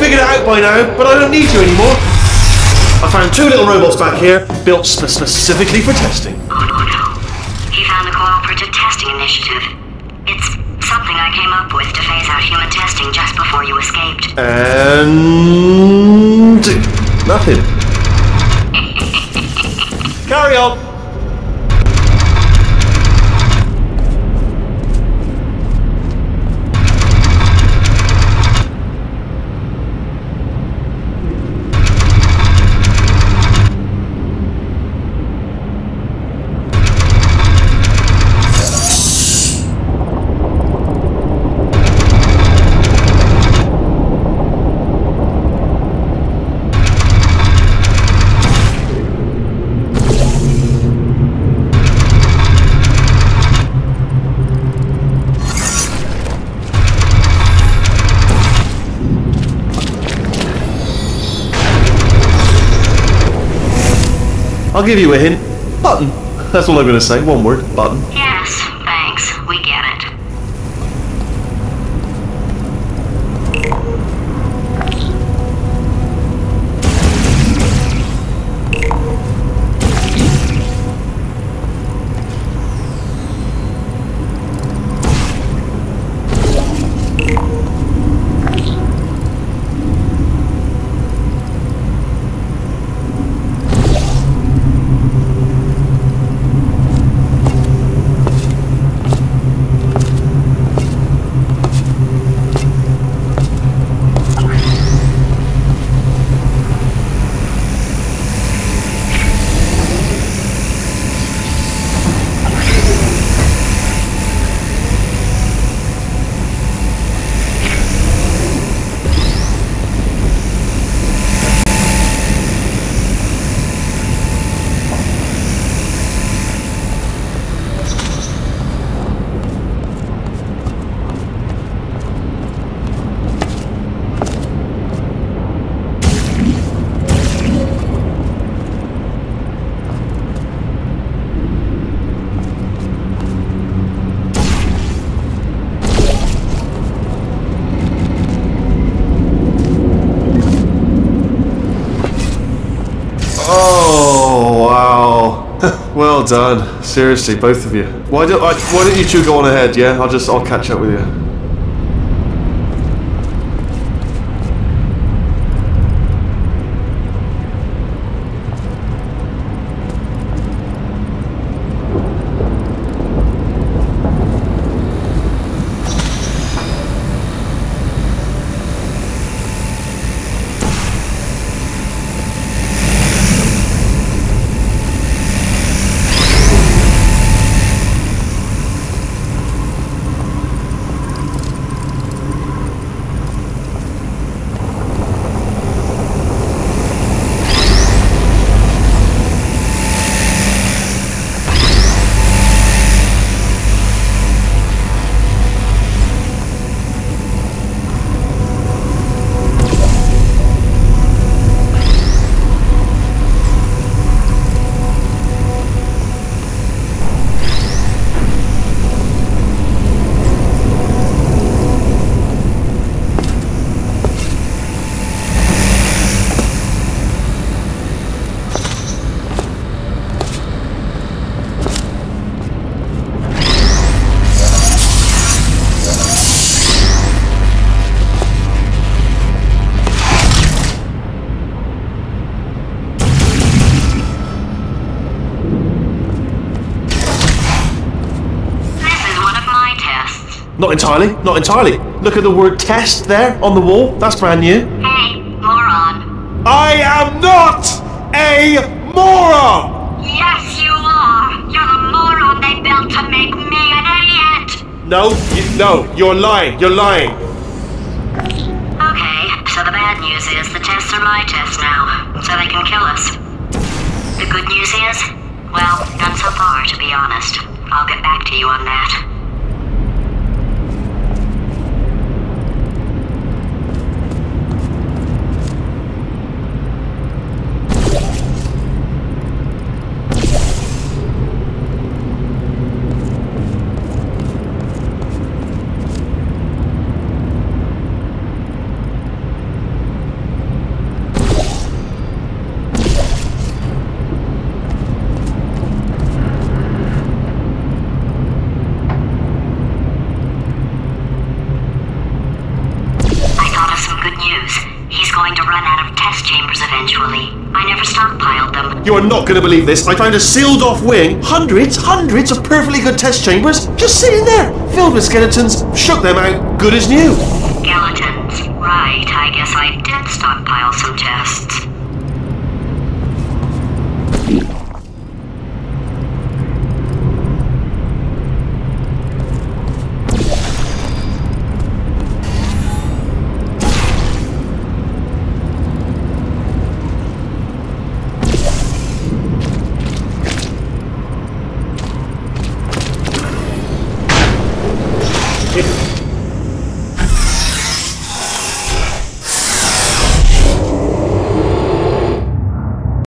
figured it out by now, but I don't need to anymore. I found two little robots back here, built spe- specifically for testing. Oh, oh no. He found the Cooperative Testing Initiative. It's something I came up with to phase out human testing just before you escaped. And nothing. Carry on. I'll give you a hint. Button. That's all I'm going to say. One word. Button. Yes, thanks. We get it. Oh wow! well done. Seriously, both of you. Why don't I, Why don't you two go on ahead? Yeah, I'll just I'll catch up with you. This is one of my tests. Not entirely. Not entirely. Look at the word test there on the wall. That's brand new. Hey, moron. I am not a moron. Yes, you are. You're the moron they built to make me an idiot. No, you, no, you're lying. You're lying. Okay, so the bad news is the tests are my tests now, so they can kill us. The good news is, well, none so far, to be honest. I'll get back to you on that. stockpiled them. You are not going to believe this. I found a sealed off wing, hundreds, hundreds of perfectly good test chambers, just sitting there, filled with skeletons, shook them out, good as new. Skeletons. Right, I guess I did stockpile some tests.